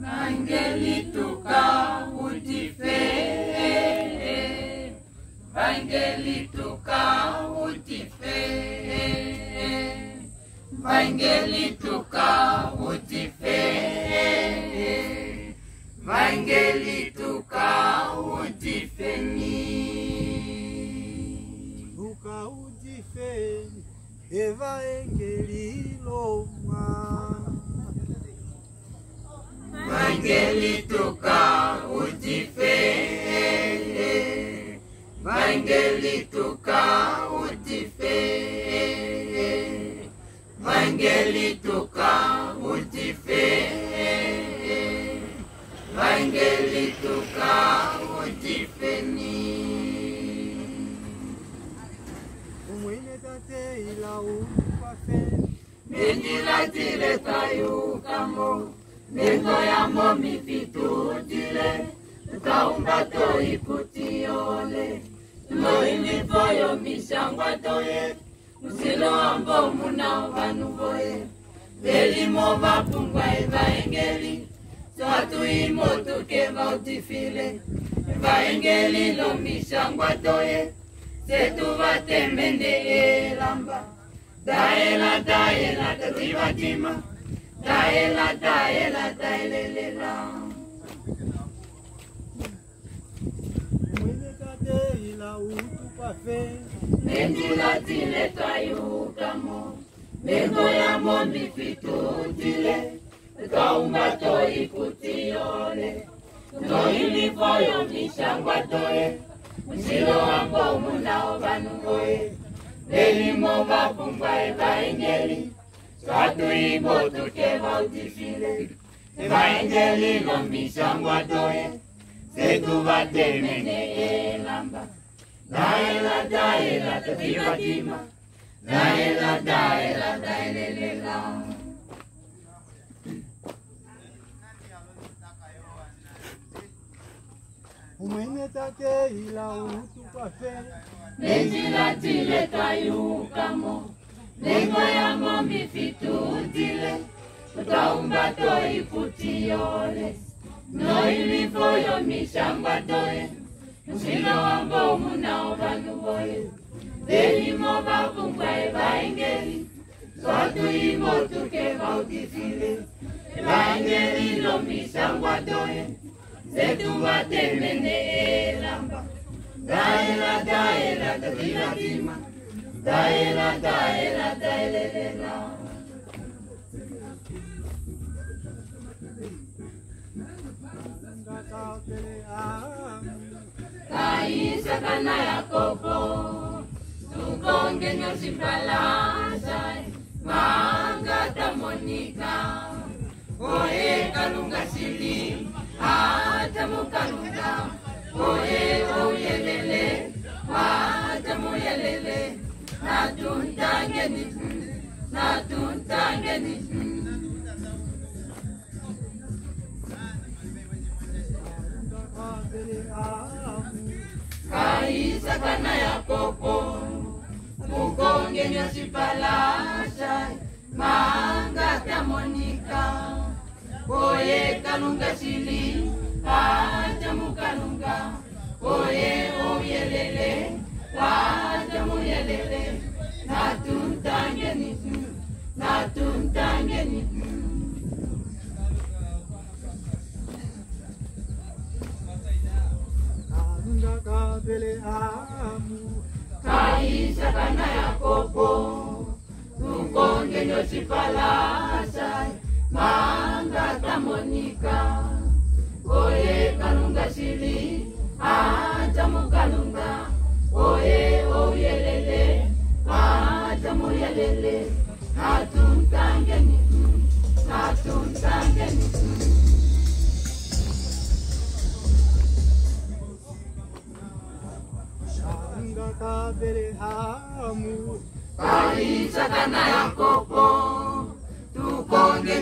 Vangelituka utife Vangelituka utife Vangelituka utife Vangelituka utifeni Luka udifeni Vangeli tuka utife Vangeli tuka utife Vangeli tuka utife Vangeli tuka utife ni. Umwine tate camo yamo mifitutile Taumba to ikutiole Loinifoyo mishangwa toye Musilo ambo muna vanu voye Velimo vapungwa evaengeli Swatu imo tuke vautifile Evaengeli lo mishangwa toye Setu vatemende elamba Daela daela tativatima Daela daela daelelela umwine tate ila utukwafe Mendilatile tayukamo Mengo yamo mifitutile Kaumba toi kutiole Noilifoyo mishangwa toe Msilo wambo munao vanugoe Elimo vapungwa ibo tuke vautifile Evaengeli lo mishangwa toe Setu vatemene elamba Daela daela tativatima Daela daela daelelela umwine tate ila utukwafe Mendilatile tayukamo Nengo yamo mifitutile Utaumba toi kutiole Noilifoyo mishamba toe Msilo wambo munao vanuvoye Elimo vapungwa evaengeli Swatu imo tuke vautifile Evaengeli lo mishangwa toe Setu vatemene elamba. Daela daela tativatima Daelelela ngakapele amu Kaisa kana Yakobo Tukonge nyosi palasa Manga tamonika Oe Natuntange ni Natuntange ni ngakapele amu Kaisa kana ya Yakobo Mukonge nyosi palasa Manga tamonika Oye kalunga sili Aja mukalunga Oye oyelele ngakapele amu. Kaisa kana Yakobo Tukonge nyosi palasa Manga tamonika. Oye kalunga sili Aja mukalunga Oye oyelele Aja muyelele. Natuntange ni Natuntange ni ngakapele amu Kaisa kana Yakobo Tukonge